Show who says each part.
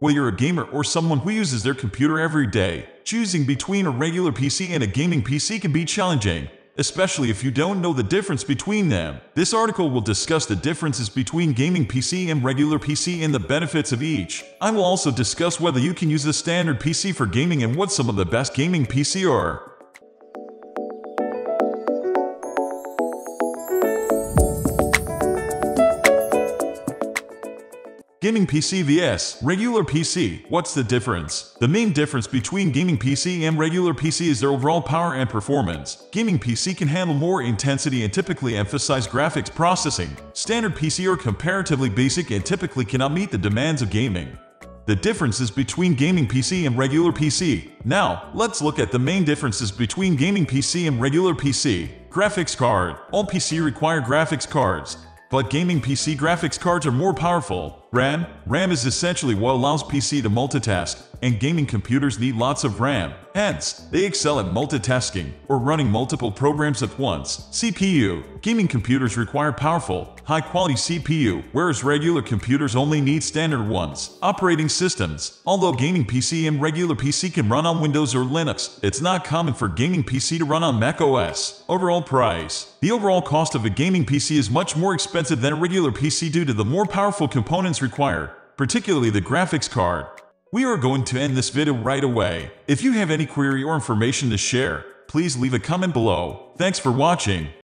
Speaker 1: Whether you're a gamer or someone who uses their computer every day, choosing between a regular PC and a gaming PC can be challenging, especially if you don't know the difference between them. This article will discuss the differences between gaming PC and regular PC and the benefits of each. I will also discuss whether you can use a standard PC for gaming and what some of the best gaming PC are. Gaming PC vs. Regular PC. What's the difference? The main difference between gaming PC and regular PC is their overall power and performance. Gaming PC can handle more intensity and typically emphasize graphics processing. Standard PC are comparatively basic and typically cannot meet the demands of gaming. The differences between gaming PC and regular PC. Now, let's look at the main differences between gaming PC and regular PC. Graphics card. All PC require graphics cards, but gaming PC graphics cards are more powerful. RAM RAM is essentially what allows PC to multitask, and gaming computers need lots of RAM. Hence, they excel at multitasking or running multiple programs at once. CPU Gaming computers require powerful, high-quality CPU, whereas regular computers only need standard ones. Operating systems Although gaming PC and regular PC can run on Windows or Linux, it's not common for gaming PC to run on Mac OS. Overall price The overall cost of a gaming PC is much more expensive than a regular PC due to the more powerful components required, particularly the graphics card. We are going to end this video right away. If you have any query or information to share, please leave a comment below. Thanks for watching.